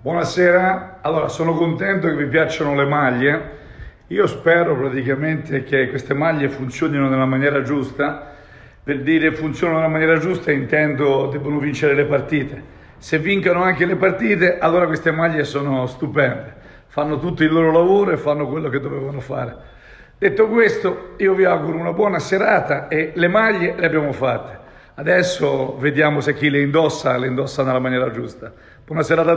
Buonasera, allora sono contento che vi piacciono le maglie. Io spero praticamente che queste maglie funzionino nella maniera giusta. Per dire funzionano nella maniera giusta intendo devono vincere le partite. Se vincono anche le partite, allora queste maglie sono stupende. Fanno tutto il loro lavoro e fanno quello che dovevano fare. Detto questo, io vi auguro una buona serata e le maglie le abbiamo fatte. Adesso vediamo se chi le indossa le indossa nella maniera giusta. Buona serata a tutti.